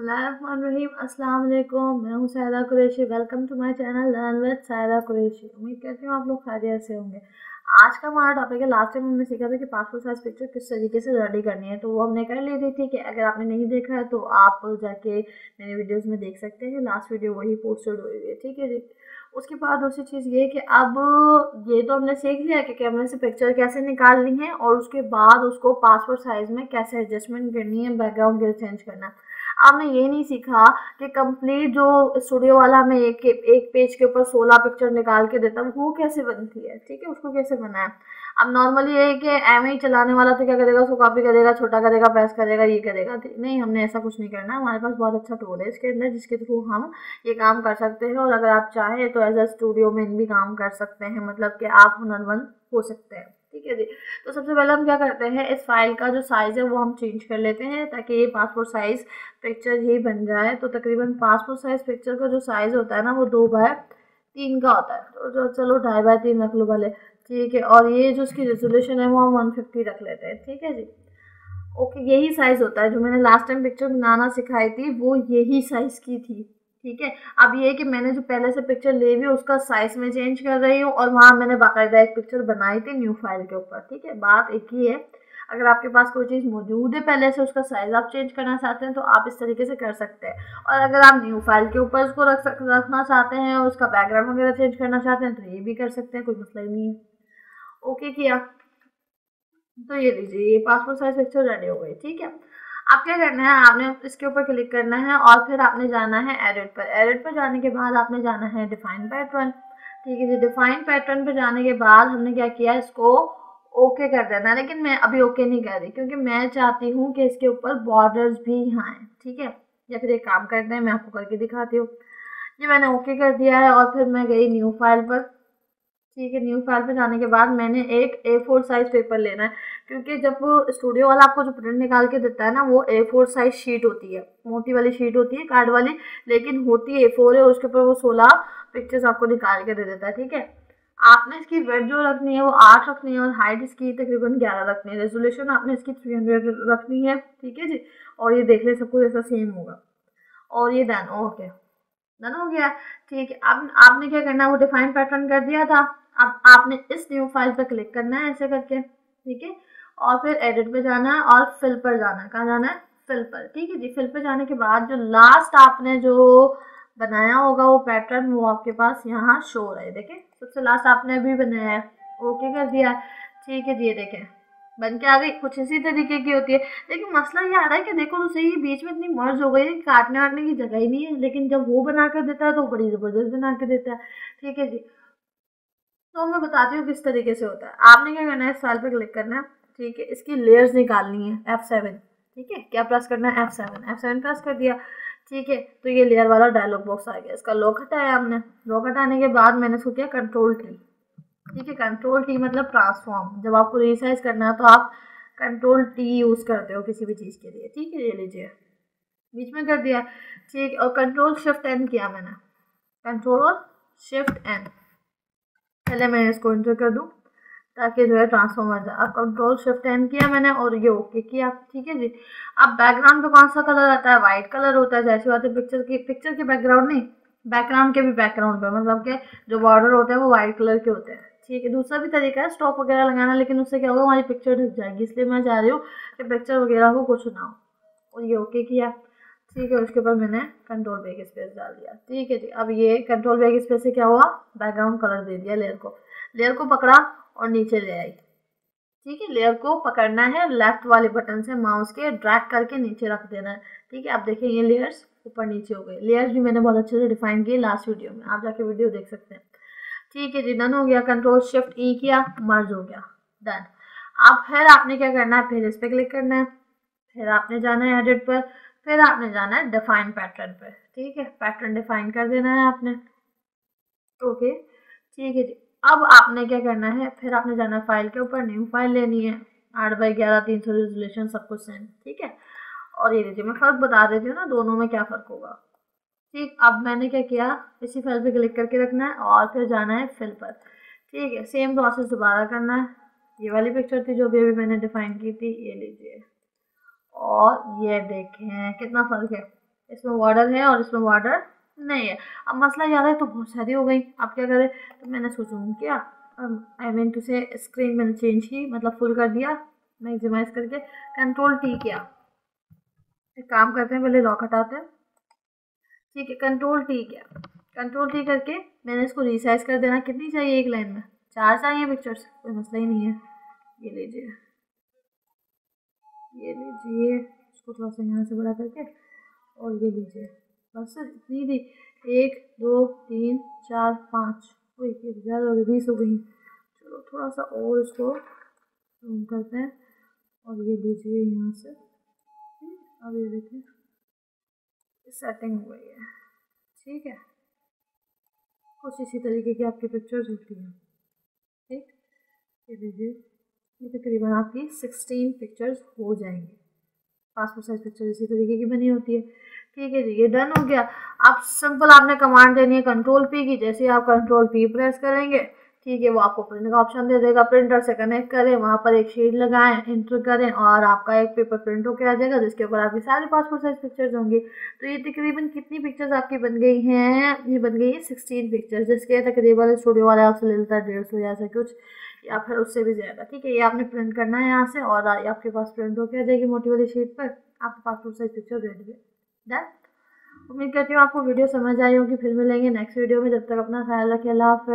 अस्सलाम वालेकुम मैं हूँ Saida Qureshi. Welcome to my channel learn with Saida Qureshi. उम्मीद करती हूँ आप लोग खैरियत से होंगे। आज का हमारा टॉपिक है लास्ट टाइम हमने सीखा था कि पासपोर्ट साइज़ पिक्चर किस तरीके से रेडी करनी है। तो वो हमने कर ली थी है? अगर आपने नहीं देखा है तो आप जाके मेरे वीडियोस में देख सकते हैं। लास्ट वीडियो वही पोस्टेड हुई है, ठीक है जी? उसके बाद दूसरी चीज़ ये कि अब ये तो हमने सीख लिया कि कैमरे से पिक्चर कैसे निकालनी है और उसके बाद उसको पासपोर्ट साइज़ में कैसे एडजस्टमेंट करनी है बैकग्राउंड चेंज करना। है आपने ये नहीं सीखा कि कंप्लीट जो स्टूडियो वाला हमें एक एक पेज के ऊपर सोलह पिक्चर निकाल के देता है, वो कैसे बनती है? ठीक है, उसको कैसे बनाए अब नॉर्मली ये है कि एम ही चलाने वाला तो क्या करेगा? उसको कॉपी करेगा, छोटा करेगा प्रेस करेगा, ये करेगा। नहीं, हमने ऐसा कुछ नहीं करना। हमारे पास बहुत अच्छा टूल है इसके अंदर, जिसके थ्रू हम ये काम कर सकते हैं। और अगर आप चाहें तो एज अ स्टूडियो में भी काम कर सकते हैं। मतलब कि आप हुनरमंद हो सकते हैं। ठीक है जी। तो सबसे पहले हम क्या करते हैं, इस फ़ाइल का जो साइज़ है वो हम चेंज कर लेते हैं ताकि ये पासपोर्ट साइज़ पिक्चर ही बन जाए। तो तकरीबन पासपोर्ट साइज़ पिक्चर का जो साइज़ होता है ना वो दो बाय तीन का होता है। तो जो चलो ढाई बाय तीन रख लो भले ठीक है, और ये जो उसकी रेजोल्यूशन है वो हम वन फिफ्टी रख लेते हैं। ठीक है जी। ओके यही साइज़ होता है। जो मैंने लास्ट टाइम पिक्चर बनाना सिखाई थी, वो यही साइज़ की थी। ठीक है? अब ये कि मैंने जो पहले से पिक्चर ले हुई उसका साइज़ में चेंज कर रही हूँ और वहाँ मैंने बाकायदा एक पिक्चर बनाई थी न्यू फ़ाइल के ऊपर, ठीक है? बात एक ही है। अगर आपके पास कोई चीज़ मौजूद है पहले से, उसका साइज़ आप चेंज करना चाहते हैं तो आप इस तरीके से कर सकते हैं। और अगर आप न्यू फ़ाइल के ऊपर उसको रख सक, रखना चाहते हैं और उसका बैकग्राउंड वगैरह चेंज करना चाहते हैं तो ये भी कर सकते हैं, कोई मसला ही नहीं है। ओके किया। तो ये लीजिए, ये पासपोर्ट साइज़ पिक्चर रेडी हो गई, ठीक है? अब क्या करना है? आपने इसके ऊपर क्लिक करना है और फिर आपने जाना है एडिट पर। एडिट पर जाने के बाद आपने जाना है डिफाइन पैटर्न ठीक है जी डिफाइन पैटर्न पर जाने के बाद हमने क्या किया? इसको ओके कर देना। लेकिन मैं अभी ओके नहीं कर रही क्योंकि मैं चाहती हूँ कि इसके ऊपर बॉर्डर्स भी यहाँ आए। ठीक है? या फिर एक काम करते हैं, मैं आपको करके दिखाती हूँ। ये मैंने ओके कर दिया है और फिर मैं गई न्यू फ़ाइल पर। ठीक है न्यू फ़ाइल पे जाने के बाद मैंने एक ए फोर साइज़ पेपर लेना है। क्योंकि जब स्टूडियो वाला आपको जो प्रिंट निकाल के देता है ना, वो ए फोर साइज़ शीट होती है। मोटी वाली शीट होती है कार्ड वाली, लेकिन होती है ए फोर है, उसके ऊपर वो सोलह पिक्चर्स आपको निकाल के दे देता है, ठीक है? आपने इसकी वेट जो रखनी है, वो आठ रखनी है और हाइट इसकी तकरीबन ग्यारह रखनी है। रेजोल्यूशन आपने इसकी थ्री हंड्रेड रखनी है, ठीक है जी? और ये देख ले, सब कुछ ऐसा सेम होगा। और ये डन ओके डन हो गया, ठीक है, अब आपने क्या करना है वो डिफाइन पैटर्न कर दिया था, अब आपने इस न्यू फ़ाइल पर क्लिक करना है ऐसे करके, ठीक है, और फिर एडिट पे जाना है और फिल पर जाना है, कहाँ जाना है फिल पर, ठीक है जी फिल पर जाने के बाद जो लास्ट आपने जो बनाया होगा वो पैटर्न वो आपके पास यहाँ शो रहा है देखें, सबसे लास्ट आपने अभी बनाया है ओके कर दिया, ठीक है जी देखें बन के आ गई, कुछ इसी तरीके की होती है। लेकिन मसला ये आ रहा है कि देखो तो सही, बीच में इतनी मर्ज हो गई है काटने वाटने की जगह ही नहीं है। लेकिन जब वो बना कर देता है तो बड़ी ज़बरदस्त बना के देता है। ठीक है जी। तो मैं बताती हूँ किस तरीके से होता है। आपने क्या करना है? इस फ़ाइल पे क्लिक करना है। ठीक है, इसकी लेयर्स निकालनी है। एफ़ सेवन ठीक है, क्या प्रेस करना है? F seven F seven press कर दिया। ठीक है तो ये लेयर वाला डायलॉग बॉक्स आ गया। इसका लॉक हटाया हमने। लॉक हटाने के बाद मैंने इसको किया कंट्रोल टी ठीक है कंट्रोल टी मतलब ट्रांसफॉर्म जब आपको रिसाइज करना है तो आप कंट्रोल टी यूज़ करते हो किसी भी चीज़ के लिए। ठीक है, ये लीजिए। बीच में कर दिया। ठीक, और कंट्रोल शिफ्ट एन किया मैंने। कंट्रोल शिफ्ट एन पहले मैं इसको इंटर कर दूँ, ताकि जो है ट्रांसफॉर्मर जाए। अब कंट्रोल शिफ्ट एन किया मैंने, और ये ओके किया। ठीक है जी। अब बैकग्राउंड पे कौन सा कलर आता है? वाइट कलर होता है जैसी बात है पिक्चर की पिक्चर के बैकग्राउंड नहीं बैकग्राउंड के भी बैकग्राउंड पे। मतलब के जो बॉर्डर होते हैं, वो वाइट कलर के होते हैं। ठीक है। दूसरा भी तरीका है स्टॉक वगैरह लगाना, लेकिन उससे क्या होगा, हमारी पिक्चर ढक जाएगी। इसलिए मैं चाह रही हूँ कि पिक्चर वगैरह को कुछ ना हो। और ये ओके किया। ठीक है, उसके ऊपर मैंने कंट्रोल बैग स्पेस डाल दिया। ठीक है जी, अब ये कंट्रोल बैग स्पेस से क्या हुआ? बैकग्राउंड कलर दे दिया लेयर को। लेयर को पकड़ा और नीचे ले आई। ठीक है लेयर को पकड़ना है। लेफ़्ट वाले बटन से माउस के ड्रैग करके नीचे रख देना है। ठीक है, आप देखें ये लेयर्स ऊपर नीचे हो गए। लेयर्स भी मैंने बहुत अच्छे से डिफाइन किए लास्ट वीडियो में। आप जाके वीडियो देख सकते हैं। ठीक है जी डन हो गया कंट्रोल शिफ्ट ई किया मर्ज हो गया डन अब फिर आपने क्या करना है? फिर इस पर क्लिक करना है। फिर आपने जाना है एडिट पर, फिर आपने जाना है डिफाइन पैटर्न पर, ठीक है? पैटर्न डिफाइन कर देना है आपने। ओके, ठीक है जी। अब आपने क्या करना है? फिर आपने जाना है फ़ाइल के ऊपर न्यू फ़ाइल लेनी है। आठ बाई ग्यारह, तीन सौ रेजोल्यूशन सब कुछ सेम ठीक है? और ये देखिए, मैं फ़र्क बता देती हूँ ना, दोनों में क्या फ़र्क होगा? ठीक, अब मैंने क्या किया? इसी फ़ाइल पे क्लिक करके रखना है और फिर जाना है फिल पर। ठीक है सेम प्रोसेस दोबारा करना है। ये वाली पिक्चर थी जो भी अभी मैंने डिफाइन की थी, ये लीजिए। और ये देखें, कितना फ़र्क है। इसमें वाटर है और इसमें वाटर नहीं है। अब मसला याद है तो बहुत सारी हो गई। अब क्या करें? तो मैंने सोचूँ क्या? I mean to say screen मैंने चेंज की मतलब फुल कर दिया मैक्सिमाइज करके। कंट्रोल टी किया। एक काम करते हैं, पहले लॉक हटाते हैं। ठीक है कंट्रोल टी किया। कंट्रोल टी करके मैंने इसको रिसाइज कर देना। कितनी चाहिए एक लाइन में? चार चाहिए पिक्चर्स कोई मसला ही नहीं है। ये लीजिए। ये लीजिए। इसको थोड़ा सा यहाँ से बड़ा करके और ये लीजिए। बस इतनी थी। एक, दो, तीन, चार, पाँच। कोई ज़्यादा हो गई, बीस हो गई। चलो, थोड़ा सा और इसको करते हैं। और ये लीजिए यहाँ से। अब ये देखिए सेटिंग हो। गई है ठीक है? कुछ इसी तरीके की आपकी पिक्चर्स होती हैं। ठीक? ये लीजिए ये तकरीबन आपकी सिक्सटीन पिक्चर्स हो जाएँगी। पासपोर्ट साइज़ पिक्चर इसी तरीके की बनी होती है। ठीक है जी, ये डन हो गया। अब सिंपल आपने कमांड देनी है कंट्रोल पी की। जैसे आप कंट्रोल पी प्रेस करेंगे है वो आपको प्रिंट का ऑप्शन दे देगा। प्रिंटर से कनेक्ट करें, वहाँ पर एक शीट लगाएँ इंटर करें और आपका एक पेपर प्रिंट होकर आ जाएगा, जिसके ऊपर आपकी सारी पासपोर्ट साइज़ पिक्चर्स होंगी। तो ये तकरीबन कितनी पिक्चर्स आपकी बन गई हैं? ये बन गई है सिक्सटीन पिक्चर्स जिसके तकरीबन स्टूडियो वाले आपसे ले लेता है डेढ़ सौ या ऐसा कुछ, या फिर उससे भी ज़्यादा। ठीक है, ये आपने प्रिंट करना है यहाँ से और आपके पास प्रिंट होकर आ जाएगी मोटी वाली शीट पर। आपके पासपोर्ट साइज़ पिक्चर रेडी है। डन उम्मीद करती हूँ आपको वीडियो समझ आई होगी, फिर मिलेंगे नेक्स्ट वीडियो में। जब तक अपना ख्याल रखिए अल्लाह हाफ़